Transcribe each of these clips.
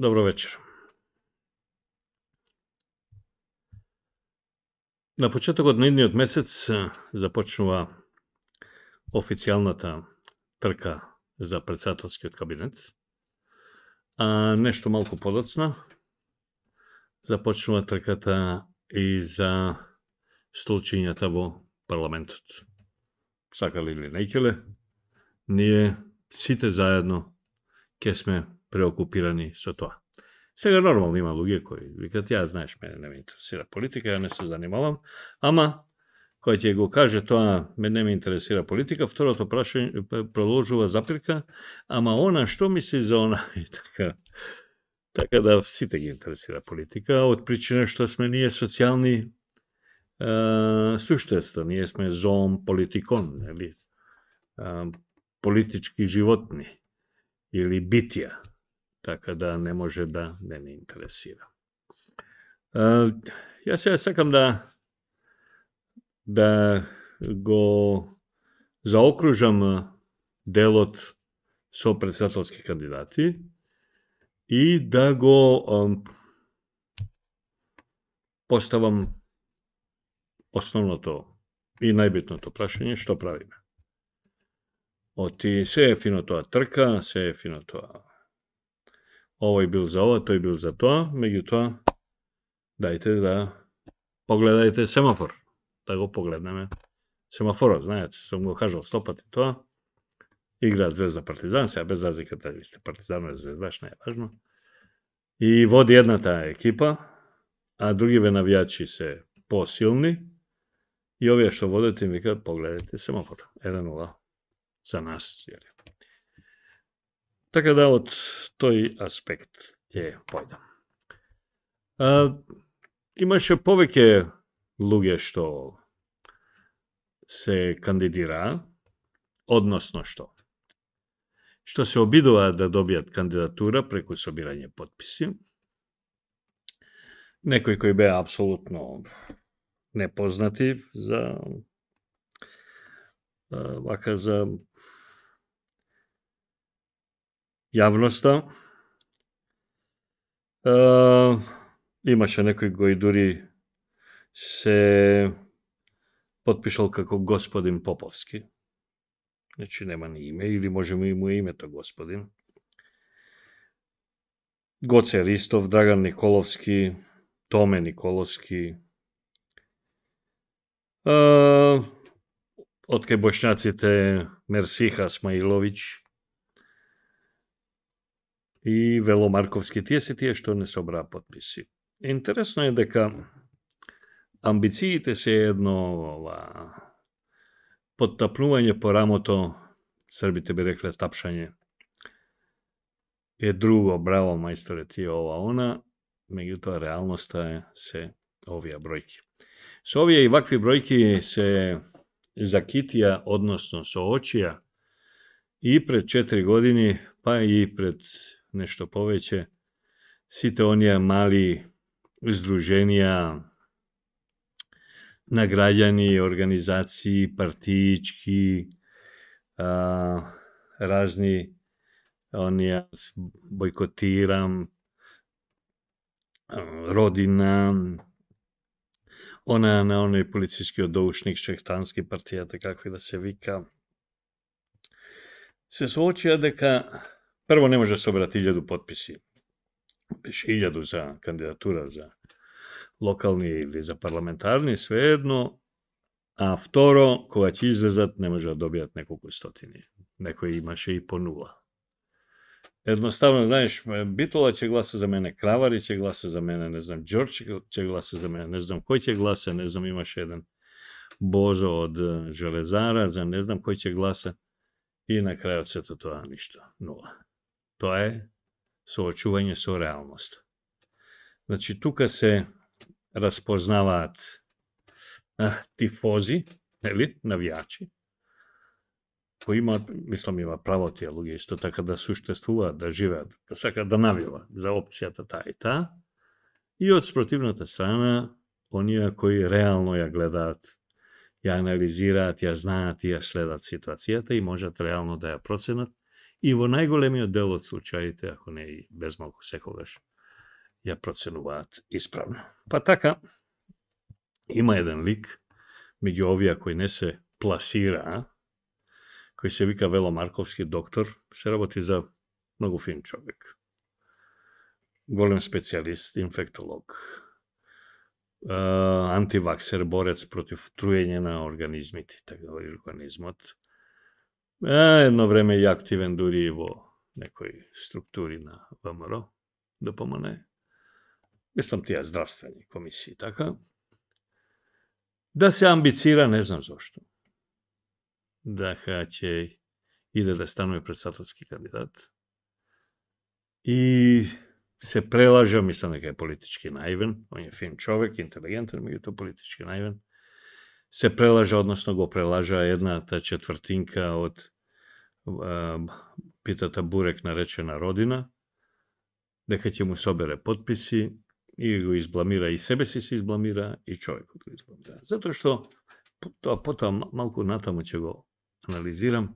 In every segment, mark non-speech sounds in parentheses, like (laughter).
Добро вечер. На почетокот на едниот месец започнува официјалната трка за председателскиот кабинет, а нешто малку подоцна започнува трката и за столчињата во парламентот. Сакали или не ние сите заедно ќе сме преокупирани со тоа. Сега нормално има луѓе кои викат, ја знаеш, мене не ме интересира политика, ја не се занимавам, ама кој ќе го каже тоа, ме не ме интересира политика, второто прашање продолжува запирка, ама она што мисли за она (laughs) и така. Така да сите ги интересира политика, од причина што сме ние социјални е, суштества, ние сме зон политикон, нели? Е, политички животни или битија така да не може да не не интересира. Јас сега сакам да да го заокружам делот со председателски кандидати и да го поставам основното и најбитното прашање што правиме. Оти се е фино тоа трка, се е фино тоа овој бил за ова, тој бил за тоа, меѓутоа, дајте да погледајте семафор, да го погледнеме. Семафорот, знаете, сум го кажал сто пати тоа, игра Звезда Партизан, сега без разлика дали сте Партизан или Звездаш, не е важно. И води едната екипа, а другиве навијачи се посилни, и овие што водат им викаат, погледајте семафор, 1-0 за нас. јали. Така да од тој аспект ќе појдам. А, имаше повеќе луѓе што се кандидира, односно што што се обидува да добијат кандидатура преку собирање подписи. Некои кои беа апсолутно непознати за вака за јавноста. Е, имаше некој кој дури се подпишал како господин Поповски. Значи нема ни име, или можеме и му името господин. Гоце Ристов, Драган Николовски, Томе Николовски. Е, од кај бошњаците Мерсиха Смаиловиќ, i velomarkovski tjesitije, što ne sobra potpisi. Interesno je da ambicijite se jedno ova, podtapnuvanje po ramoto, Srbite bi rekli tapšanje, je drugo, bravo majstore ti ova ona, međutim realnost je se ovija brojki. S ovije i vakvi brojki se zakitija, odnosno soočija, i pred četiri godini, pa i pred nešto poveće. Site onija mali združenija nagrađani organizaciji, partijički, a, razni onija bojkotiram, rodina, ona na onoj policijski odoušnik šehtanski partija, takakvi da se vika. Se suočila deka Прво не може да собрат 1000 подписи. Беше 1000 за кандидатура за локални или за парламентарни, свеедно, а второ, кога ќе излезат, не може да добијат неколку стотини. Некој имаше и по нула. Едноставно, знаеш, Битола ќе гласа за мене, Кравари ќе гласа за мене, не знам, Ѓорч ќе гласа за мене, не знам кој ќе гласа, не знам, имаше еден Божо од Железара, за не знам кој ќе гласа. И на крајот сето тоа ништо, нула. Тоа е соочување со реалност. Значи, тука се распознаваат а, тифози, нели, навијачи, кои има, мислам, има право тие луѓе исто така да существуваат, да живеат, да сакаат да навиваат за опцијата таа и таа, и од спротивната страна, оние кои реално ја гледаат, ја анализираат, ја знаат и ја следат ситуацијата и можат реално да ја проценат и во најголемиот дел од случаите, ако не и безмалку секогаш, ја проценуваат исправно. Па така, има еден лик меѓу овие кои не се пласира, кој се вика Вело Марковски, доктор, се работи за многу фин човек. Голем специјалист, инфектолог, антиваксер, борец против труење на организмите, така да организмот, Е, едно време и активен дури и во некои структури на ВМРО, да помане. Мислам тие здравствени комисии, така. Да се амбицира, не знам зошто. Да ќе иде да, да станува председателски кандидат. И се прелажа, мислам дека е политички наивен, он е фин човек, интелигентен, меѓутоа политички наивен. Се прелажа, односно го прелажа едната четвртинка од е, питата Бурек наречена Родина, дека ќе му собере подписи и го избламира и себе си се избламира и човекот го избламира. Затоа што тоа потоа малку натаму ќе го анализирам.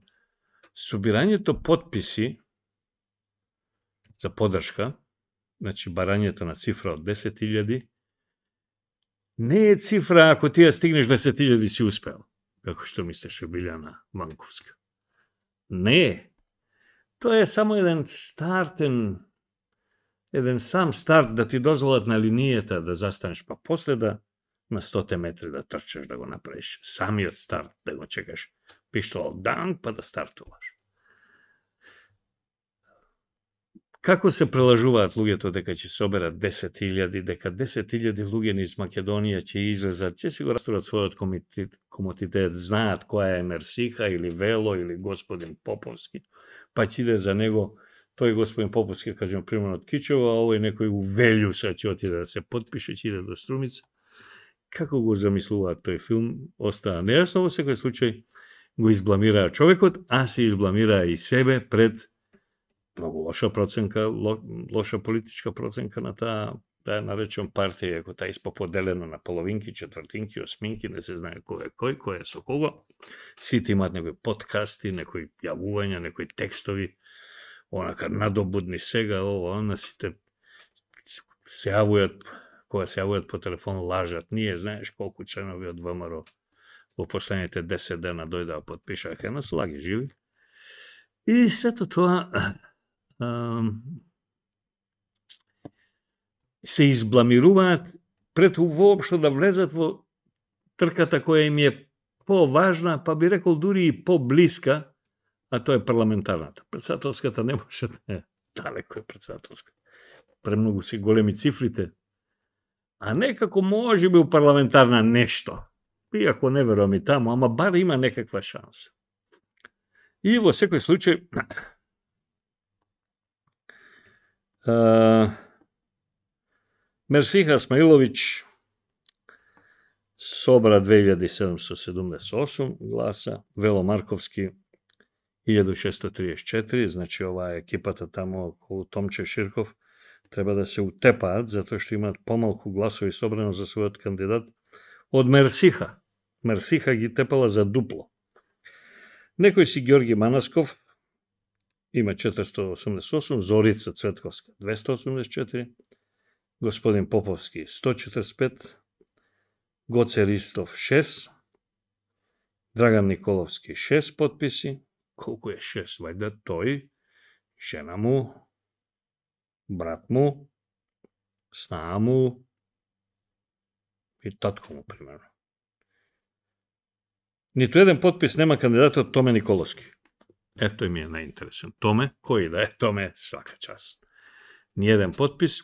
Собирањето подписи за подршка значи барањето на цифра од 10.000, не е цифра ако ти ја стигнеш 10.000 да си успел, како што мислеше Билјана Манковска. Не е. Тоа е само еден стартен, еден сам старт да ти дозволат на линијата да застанеш, па после да на 100 метри да трчаш да го направиш. Самиот старт да го чекаш. Пиштол дан, па да стартуваш. Како се прелажуваат луѓето дека ќе соберат 10.000, дека 10.000 луѓе низ Македонија ќе излезат, ќе си го растурат својот комотитет, знаат која е Мерсиха или Вело или господин Поповски, па ќе иде за него тој господин Поповски, кажем, примерно од Кичево, а овој некој у Велјуса ќе отиде да се подпише, ќе иде до Струмица. Како го замислуваат тој филм, остаа нејасно во секој случај, го избламираа човекот, а се избламираа и себе пред многу лоша проценка, лоша политичка проценка на таа, да ја наречам партија, ако таа испа поделена на половинки, четвртинки, осминки, не се знае кој е кој, кој е со кого. Сите имаат некои подкасти, некои јавувања, некои текстови, онака надобудни сега, ова, она сите се јавуваат, кога се јавуваат по телефон, лажат. Ние, знаеш колку членови од ВМРО во последните 10 дена дојдаа подпишаа нас, слаги живи. И сето тоа се избламируваат пред воопшто да влезат во трката која им е поважна, па би рекол дури и поблиска, а тоа е парламентарната. Председателската не може да е далеко е председателска. Премногу се големи цифрите. А некако може би у парламентарна нешто. Иако не верувам и таму, ама бар има некаква шанса. И во секој случај, Мерсиха Смаиловиќ собра 2778 гласа, Вело Марковски 1634, значи оваа екипата таму околу Томче Ширков треба да се утепаат, затоа што имаат помалку гласови собрано за својот кандидат од Мерсиха. Мерсиха ги тепала за дупло. Некој си Георги Манасков, има 488, Зорица Цветковска 284, господин Поповски 145, Гоце Ристов 6, Драган Николовски 6 подписи, колку е 6, вајда тој, жена му, брат му, снаа му и татко му, примерно. Ниту еден подпис нема кандидатот Томе Николовски. Ето ми е најинтересен. Томе, кој да е Томе, свака час. Ниједен подпис.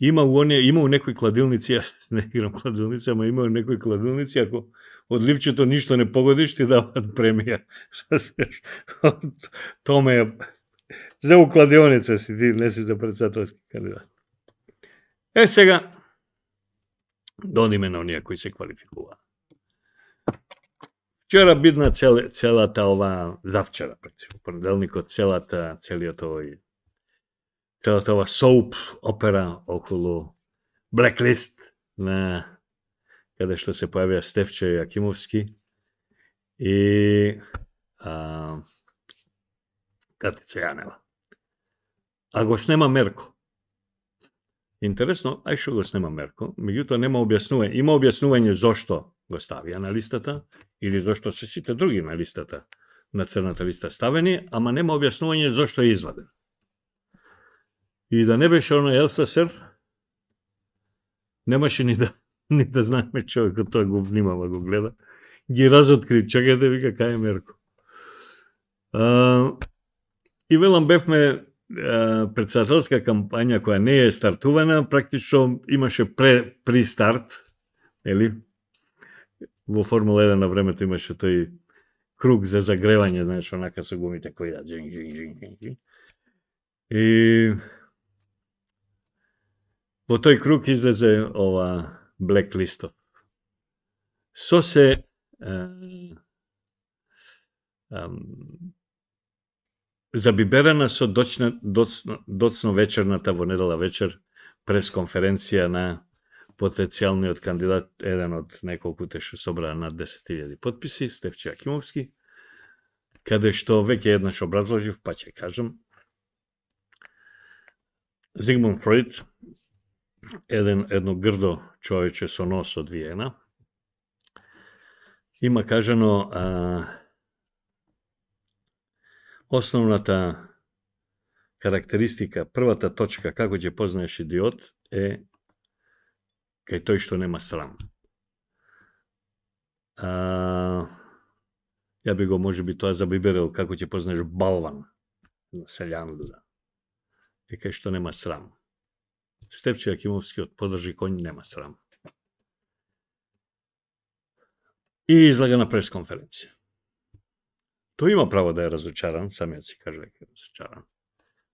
Има у, оне, има у некои кладилници, (laughs) јас не играм кладилници, ама има у некои кладилници, ако од ливчето ништо не погодиш, ти дават премија. (laughs) Томе е за у кладилница си ти, не си за председателски кандидат. Е, сега, додиме на оние кои се квалификуваат. Вчера бидна цел, целата ова, завчера, практично, понеделникот, целата, целиот овој, целата ова соуп опера околу Blacklist на каде што се појавија Стефче Јакимовски и а, Катица Јанева. А го снема Мерко. Интересно, ај што го снема Мерко, меѓутоа нема објаснување. Има објаснување зошто го ставија на листата или зошто се сите други на листата на црната листа ставени, ама нема објаснување зошто е изваден. И да не беше оно СССР, немаше ни да ни да знаеме човекот тој го внимава го гледа. Ги разоткри, чекајте да вика кај е Мерко. А, и велам бевме председателска кампања која не е стартувана, практично имаше пре, при старт, ели? Во Формула 1 на времето имаше тој круг за загревање, знаеш, онака со гумите кои да джинг, джинг, джинг, джинг. И во тој круг излезе ова блеклистов. Со се забиберана со доцна, доцно, доцно вечерната во недела вечер пресконференција на потенцијалниот кандидат, еден од неколкуте што собраа над 10.000 подписи, Стефче Акимовски, каде што веќе еднаш образложив, па ќе кажам, Зигмунд Фройд, еден едно грдо човече со нос од Виена, има кажано а, Основната карактеристика, првата точка како ќе познаеш идиот е кај тој што нема срам. А, ја би го може би тоа забиберел како ќе познаеш балван на селјанлуда. Е кај што нема срам. Степче Акимовски од подржи конј нема срам. И излага на пресконференција. Тој има право да е разочаран, самиот си каже дека е разочаран.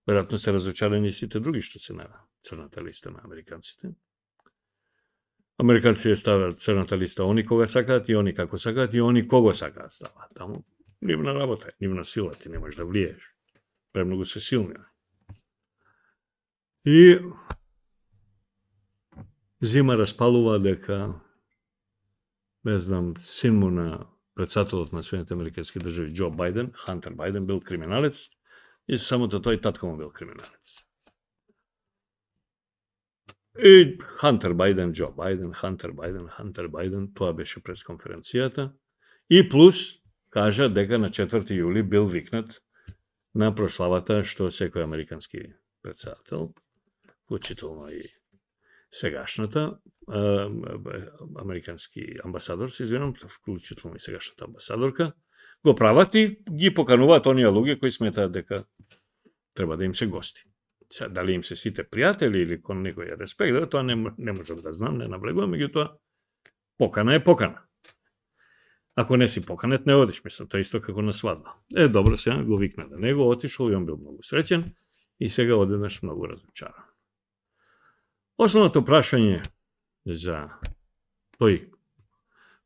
Веројатно се разочарани сите други што се на црната листа на американците. Американците стават црната листа они кога сакаат и они како сакаат и они кого сакаат ставаат. Таму нивна работа е, нивна сила, ти не можеш да влиеш. Премногу се силни. И зима распалува дека не знам, син му на председателот на Соединените Американски држави Џо Бајден, Хантер Бајден бил криминалец и самото тој татко му бил криминалец. И Хантер Бајден, Џо Бајден, Хантер Бајден, Хантер Бајден, тоа беше пресконференцијата. И плюс кажа дека на 4 јули бил викнат на прославата што секој американски председател, вклучително и сегашната, американски амбасадор, се извинам, вклучително и сегашната амбасадорка, го прават и ги покануваат оние луѓе кои сметаат дека треба да им се гости. Се, дали им се сите пријатели или кон некој респект, да, тоа не, не можам да знам, не наблегувам, меѓутоа покана е покана. Ако не си поканет, не одиш, мислам, тоа исто како на свадба. Е, добро, сега го викна да него, отишол и он бил многу среќен и сега одеднаш многу разочаран. Основното прашање за тој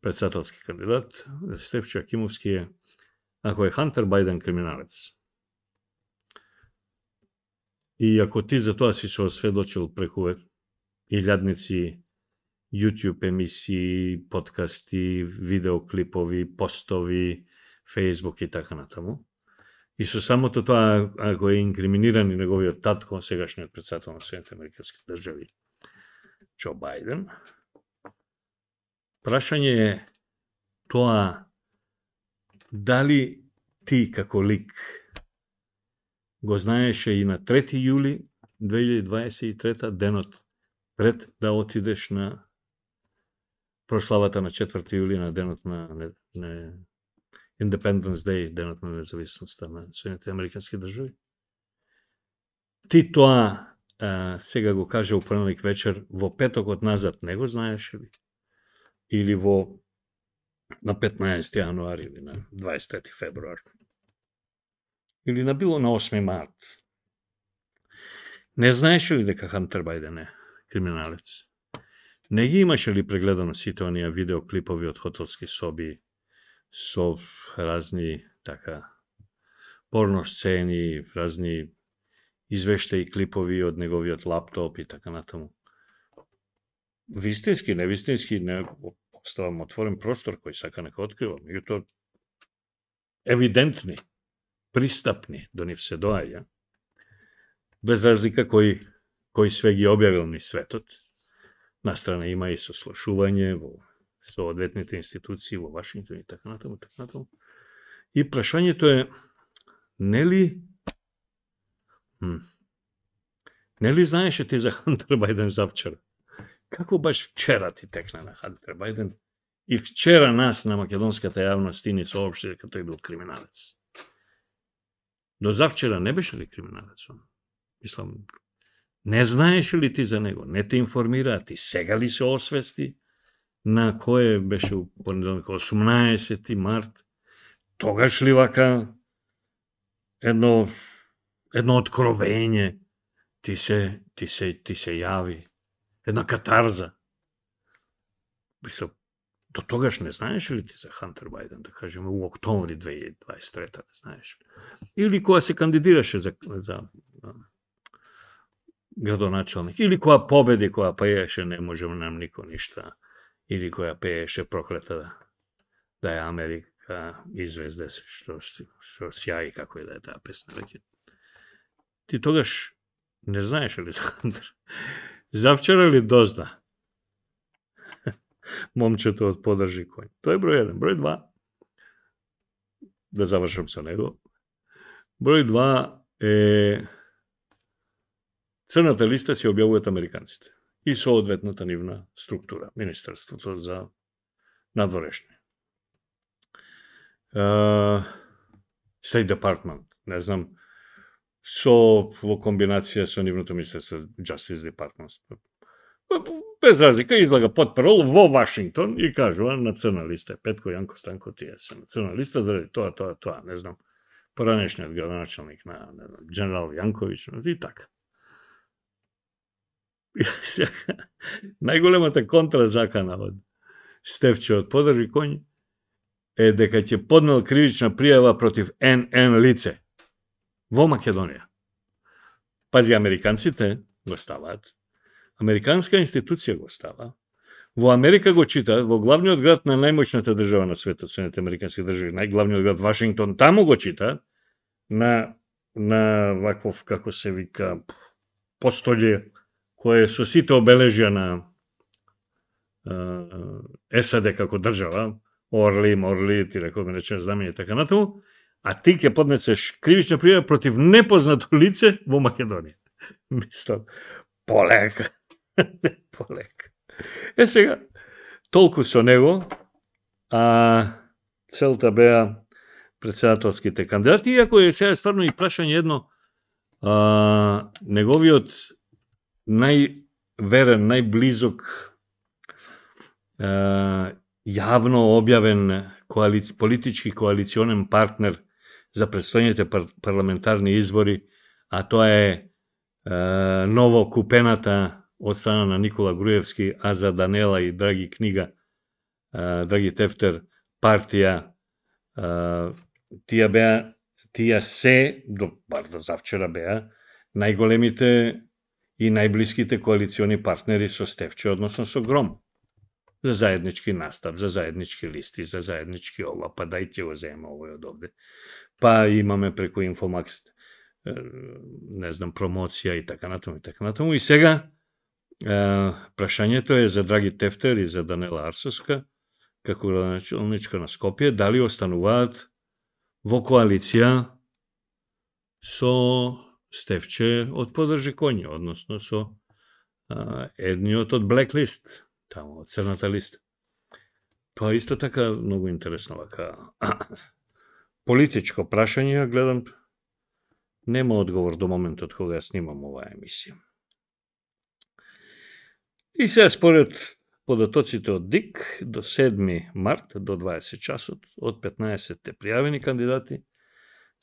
председателски кандидат, Стефчо Акимовски е, ако е Хантер Бајден криминалец, и ако ти за тоа си се осведочил преку илјадници YouTube емисии, подкасти, видеоклипови, постови, Facebook и така натаму, И со самото тоа, ако е инкриминиран и неговиот татко, сегашниот председател на Соединените Американски држави, Џо Бајден, прашање е тоа дали ти како лик го знаеше и на 3 јули 2023 денот пред да отидеш на прославата на 4 јули на денот на, на, на Independence Day, денот на независноста на Соединените Американски држави. Ти тоа а, сега го каже у понеделник вечер, во петокот назад не го знаеше ли? Или во на 15 јануари или на 23 февруар? Или на било на 8 март? Не знаеше ли дека Хантер Бајден е криминалец? Не ги имаше ли прегледано сите оние видеоклипови од хотелски соби со разни така порно сцени, разни извештаи клипови од неговиот лаптоп и така натаму. Вистински, невистински, не оставам отворен простор кој сака нека открива, меѓутоа евидентни, пристапни до нив се доаѓа, без разлика кој, кој све ги објавил ни светот. Настрана има и сослушување во со одветните институции во Вашингтон и така натаму, така натаму. И прашањето е, нели Нели знаеше ти за (laughs) Хантер Бајден завчера? Како баш вчера ти текна на Хантер Бајден и вчера нас на македонската јавност ти ни соопшти дека тој бил криминалец? До завчера не беше ли криминалец он? Мислам, не знаеше ли ти за него? Не те информира, ти сега ли се освести? На кое беше понеделник 18 март? Тогаш ли вака едно едно откровење ти се ти се ти се јави? Една катарза. Мислам, до тогаш не знаеш ли ти за Хантер Бајден, да кажеме, у октомври 2023 не знаеш? Или која се кандидираше за, за градоначалник, или која победи, која пееше, не можеме нам нико ништа, или која пееше проклета да, да е Америка извезде се, што, што сјаи како е да е таа песна. Веќе. Ти тогаш не знаеш ли за Хантер? Завчера ли дозна? Момчето од подржи кој. Тој е број 1. Број 2. Да завршам со него. Број 2 е Црната листа се објавуваат американците и соодветната нивна структура, Министерството за надворешни. Uh, State Department, не знам, со во комбинација со нивното Министерство Justice Department. Без разлика излага под парол во Вашингтон и кажува националиста Петко Јанко Станко тие се националиста заради тоа, тоа, тоа, не знам, поранешниот градоначалник на, не знам, Дженерал Јанковиќ и така. (laughs) најголемата контразакана од Стевче од подржи конј е дека ќе поднел кривична пријава против НН лице во Македонија. Пази, американците го ставаат, американска институција го става, во Америка го читаат, во главниот град на најмоćната држава на светот, Соединените Американски држави, најглавниот град Вашингтон, таму го читаат, на, на ваков како се вика, постолје кое со сите обележја на САД како држава, Орли, Морли, ти рековме речен знамење така натаму, а ти ќе поднесеш кривична пријава против непознато лице во Македонија. (laughs) Мислам, полека. (laughs) Полек. Е сега, толку со него, а целта беа председателските кандидати, иако е сега стварно и прашање едно, а, неговиот најверен, најблизок а, јавно објавен коали... политички коалиционен партнер за предстојните пар... парламентарни избори, а тоа е, е ново купената од страна на Никола Груевски, а за Данела и Драги книга, Драги Тефтер, партија, тие беа, тие се, до, бар до завчера беа, најголемите и најблиските коалициони партнери со Стевче, односно со Гром. За заеднички настав, за заеднички листи, за заеднички ова, па дајте го зема овој од овде. Па имаме преку Инфомакс, не знам, промоција и така натаму и така натаму. И сега, прашањето е за Драги Тефтер и за Данела Арсовска, како градоначалничка на Скопје, дали остануваат во коалиција со Стевче од подржи коњи, односно со а, едниот од Блеклист, тамо од црната листа. Тоа исто така многу интересно вака (clears throat) политичко прашање, гледам нема одговор до моментот кога ја снимам оваа емисија. И се според податоците од ДИК до 7 март до 20 часот од 15 пријавени кандидати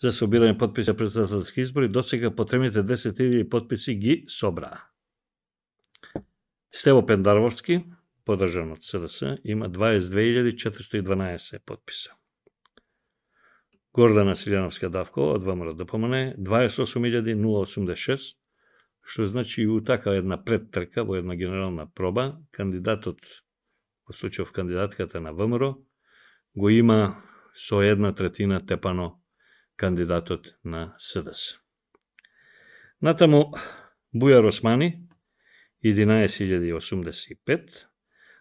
за собирање подписи за председателски избори, до сега потребните 10.000 подписи ги собраа. Стево Пендаровски, подржан од СДС, има 22.412 подписа. Гордана Силјановска Давкова од ВМРО ДПМН 28.086, што значи у така една предтрка во една генерална проба, кандидатот, во случајов кандидатката на ВМРО, го има со една третина тепано кандидатот на СДС. Натаму Бујар Османи 11.085,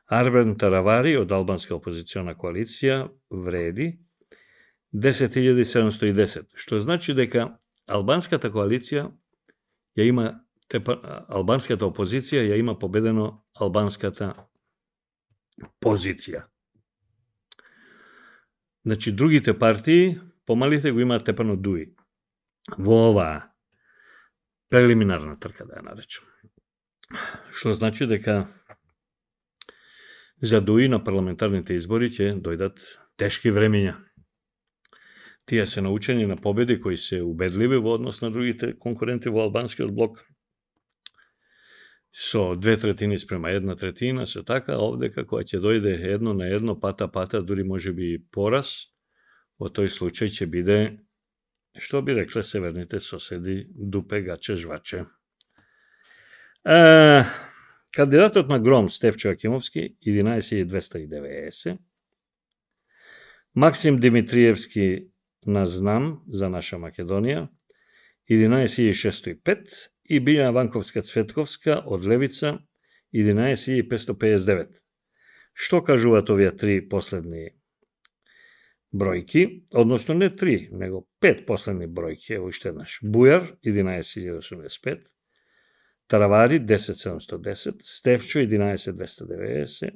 Арбен Таравари од Албанска опозициона коалиција вреди 10.710, што значи дека албанската коалиција ја има те, па, албанската опозиција ја има победено албанската позиција. Значи, другите партии, помалите го имаат тепано дуи. Во оваа прелиминарна трка, да ја наречам. Што значи дека за дуи на парламентарните избори ќе дојдат тешки времења. Тие се научени на победи кои се убедливи во однос на другите конкуренти во албанскиот блок. Со две третини спрема една третина, со така, овде како ќе дојде едно на едно, пата пата, дури може би и пораз, во тој случај ќе биде, што би рекле северните соседи, дупе, гаче, жваче. А, кандидатот на Гром, Стефчо Акимовски, 11.290, Максим Димитриевски, на знам за наша Македонија 11.605 и Билјана Ванковска Цветковска од Левица 11.559. Што кажуваат овие три последни бројки, односно не три, него пет последни бројки, ево уште еднаш. Бујар 11.085, Таравари 10.710, Стевчо 11.290,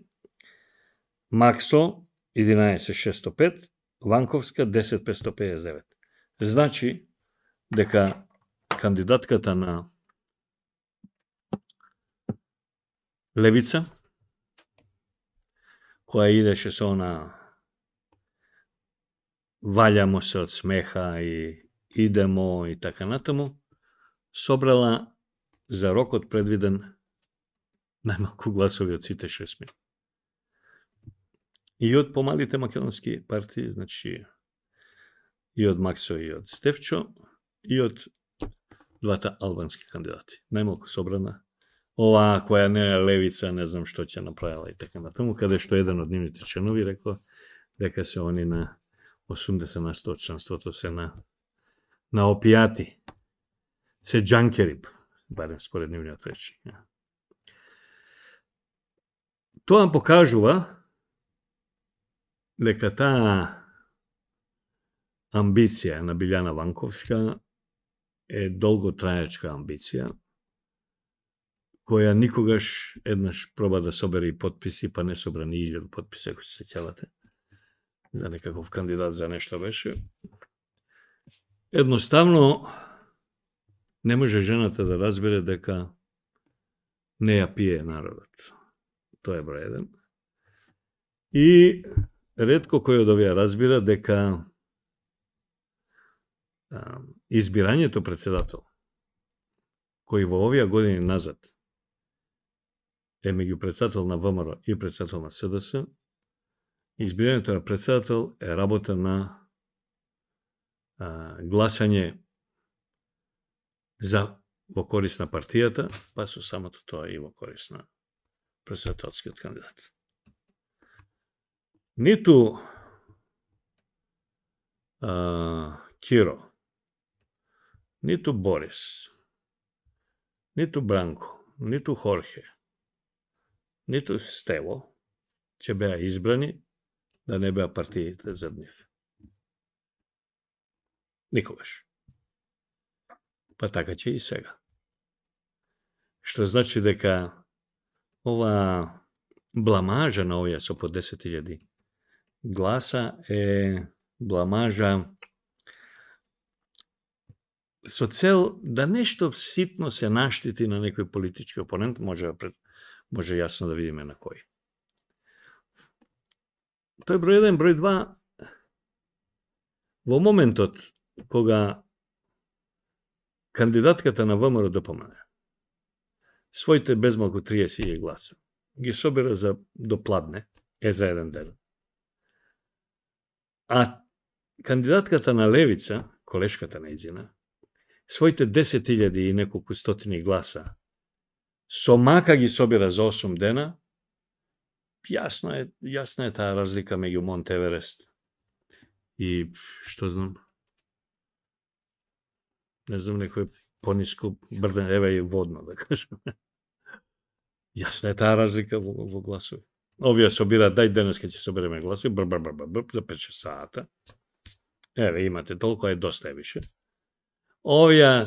Максо 11.605 Ванковска 10559. Значи дека кандидатката на Левица, која идеше со она валјамо се од смеха и идемо и така натаму, собрала за рокот предвиден најмалку гласови од сите шесми. И од помалите македонски партии, значи и од Максо и од Стевчо, и од двата албански кандидати. Најмалку собрана. Ова која не е левица, не знам што ќе направила и така на тому, каде што еден од нивните членови рекол дека се они на 80 на 100 членството се на на опијати. Се джанкери, барем според нивниот речи. Тоа покажува дека таа амбиција на Билјана Ванковска е долготраечка амбиција, која никогаш еднаш проба да собере и подписи, па не собра ни илјаду подписи, ако се сеќавате, за некаков кандидат за нешто беше. Едноставно, не може жената да разбере дека не ја пие народот. Тоа е број еден. И редко кој од овие разбира дека избирањето председател, кој во овие години назад е меѓу председател на ВМРО и председател на СДС, избирањето на председател е работа на а, гласање за во корис на партијата, па со самото тоа и во корис на председателскиот кандидат. Ниту а, Киро, ниту Борис, ниту Бранко, ниту Хорхе, ниту Стево ќе беа избрани да не беа партиите за нив. Никогаш. Па така ќе и сега. Што значи дека ова бламажа на овие со по 10.000 гласа е бламажа со цел да нешто ситно се наштити на некој политички опонент, може, да може јасно да видиме на кој. Тој број 1, број 2, во моментот кога кандидатката на ВМРО да ДПМН своите безмалку 30 гласа ги собира за допладне, е за еден ден а кандидатката на Левица, колешката нејзина, своите 10.000 и неколку стотини гласа, со мака ги собира за 8 дена, јасно е, јасна е таа разлика меѓу Монтеверест и, што знам, не знам, некој пониско брден, еве и водно, да кажем. (laughs) Јасна е таа разлика во, во гласови. Овие собираат, дај денес ќе собереме гласови, бр, бр, бр, бр, бр, за 5 сата. Еве, имате толку, е доста е више. Овие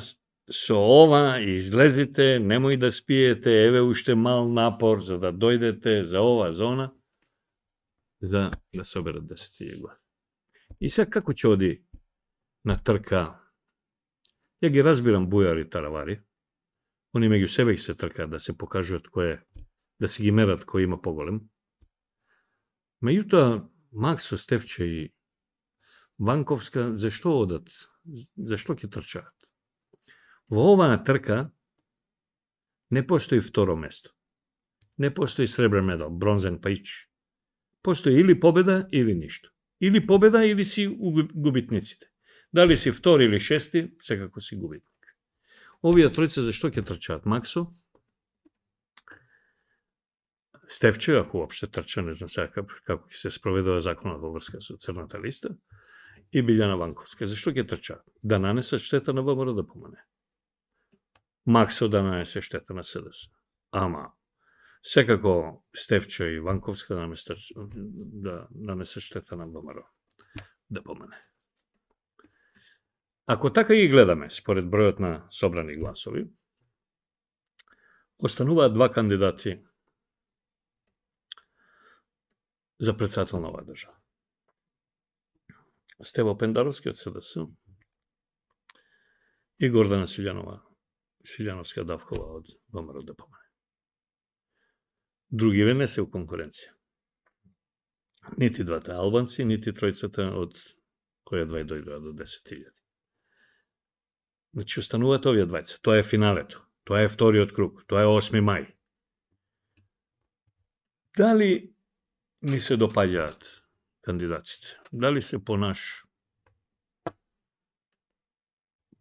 со ова излезите, немој да спиете, еве уште мал напор за да дојдете за ова зона, за да соберат 10.000 гласа. И сега како ќе оди на трка? Ја ги разбирам бујари таравари. Они меѓу себе се тркаат да се покажуваат кој е, да се ги мерат кој има поголем. Меѓутоа, Максо, Стефче и Ванковска, зашто одат? Зашто ќе трчаат? Во оваа трка не постои второ место. Не постои сребрен медал, бронзен паич. Постои или победа или ништо. Или победа, или си губитниците. Дали си втори или шести, секако си губитник. Овие тројца зашто ќе трчаат? Максо, Стевче, ако уопште трча, не знам сега како, како ќе се спроведува законот во врска со црната листа, и Билјана Ванковска. Зашто ќе трча? Да нанесе штета на ВМРО да помане. Максо да нанесе штета на СДС. Ама, Секако Стевчо и Ванковска да нанесе, да нанесе штета на ВМРО. Да помане. Ако така ги гледаме, според бројот на собрани гласови, остануваат два кандидати за председател на оваа држава. Стево Пендаровски од СДС и Гордана Силјанова, Силјановска Давкова од ВМРО ДПМ. Други Другиве не се у конкуренција. Нити двата албанци, нити тројцата од која двај дојдоа до 10.000. Значи, остануваат овие двајца. Тоа е финалето. Тоа е вториот круг. Тоа е 8 мај. Дали ни се допаѓаат кандидатите? Дали се по наш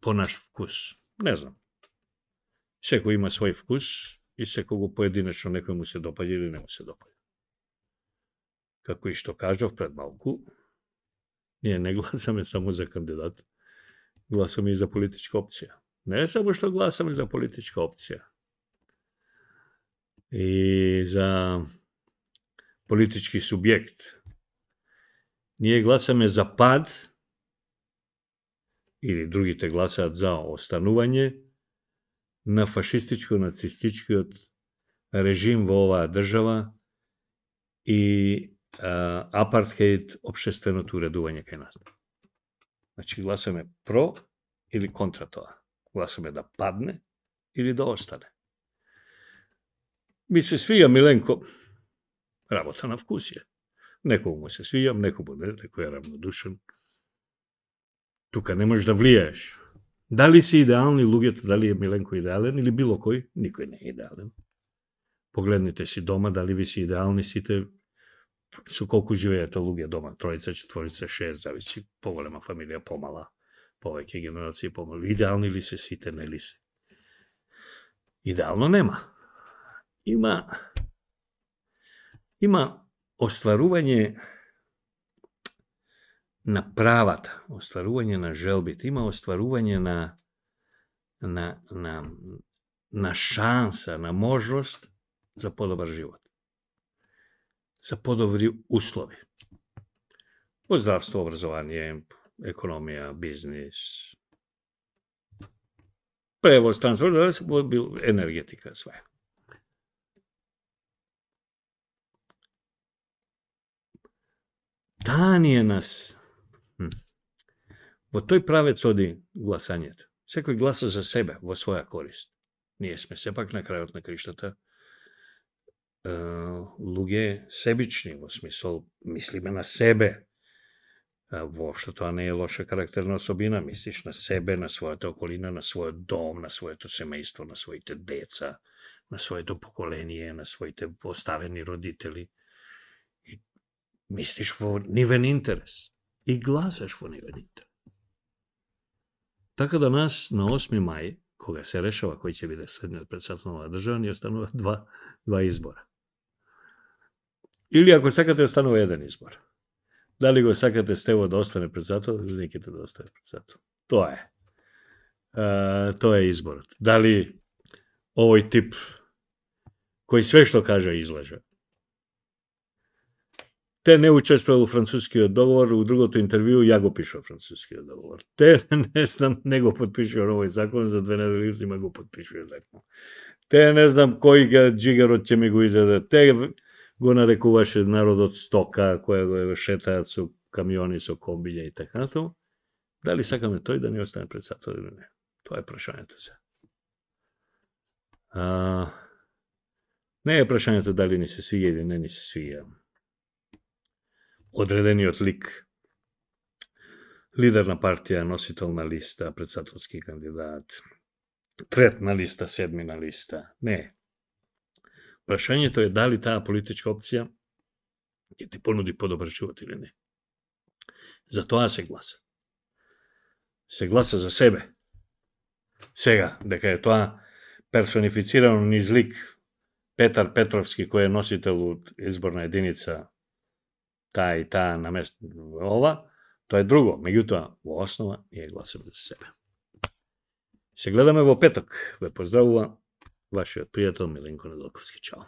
по наш вкус? Не знам. Секој има свој вкус, и секого поединечно некој му се допаѓа или не му се допаѓа. Како и што кажав пред малку, ние не (laughs) гласаме само за кандидат, гласаме и за политичка опција. Не само што гласаме за политичка опција, и за политички субјект. Ние гласаме за пад, или другите гласаат за останување, на фашистичко-нацистичкиот режим во оваа држава и а, апартхейд обшественото уредување кај нас. Значи гласаме про или контра тоа. Гласаме да падне или да остане. Ми се свија Миленко, работа на вкусија. Некој му се свијам, некој не, некој е равнодушен. Тука не можеш да влијаеш. Дали си идеални луѓето, дали е Миленко идеален или било кој, никој не е идеален. Погледнете си дома, дали ви си идеални сите, со колку живеете луѓе дома, тројца, четворица, шест, зависи, поголема фамилија, помала, повеќе генерации, помала. Идеални ли се сите, не ли се? Идеално нема. Има има ostvaruvanje na pravat, ostvaruvanje na želbit, ima ostvaruvanje na, na, na, na šansa, na možnost za podobar život. Za podobri uslovi. Od zdravstvo, obrazovanje, ekonomija, biznis, prevoz, transport, energetika, sve. Да, Таа ни е нас Во тој правец оди гласањето. Секој гласа за себе, во своја корист. Ние сме сепак на крајот на криштата луѓе себични, во смисол, мислиме на себе. Воопшто тоа не е лоша карактерна особина. Мислиш на себе, на својата околина, на својот дом, на своето семејство, на своите деца, на своето поколение, на своите поставени родители. Мислиш во нивен интерес. и гласаш во нивен интерес. Така да нас на 8 мај, кога се решава кој ќе биде следниот председател на оваа држава, ни останува два, два избора. Или ако сакате останува еден избор. Дали го сакате Стево да остане председател или неките да остане председател. Тоа е. А, тоа е изборот. Дали овој тип кој све што кажа излажа. Те не учествувал во францускиот договор, у другото интервју ја го пишува францускиот договор. Те не знам не го подпишува овој закон, за две недели узима го подпишува закон. Те не знам кој га джигарот ќе ми го изеде. Те го нарекуваше народот стока која го шетаат со камиони, со комбиња и така натаму. Дали сакаме тој да не остане председател или не? Тоа е прашањето се. А, не е прашањето дали ни се свија или не ни се свија. Одредениот лик, лидер на партија, носител на листа, председателски кандидат, трет на листа, седми на листа. Не. Прашањето е дали таа политичка опција ќе ти понуди подобар живот или не. За тоа се гласа. Се гласа за себе. Сега, дека е тоа персонифицирано низ лик Петар Петровски, кој е носител од изборна единица таа и таа на место ова, тоа е друго. Меѓутоа, во основа, ние гласаме за себе. Се гледаме во петок. Ве поздравува вашиот пријател Миленко Недолковски. Чао.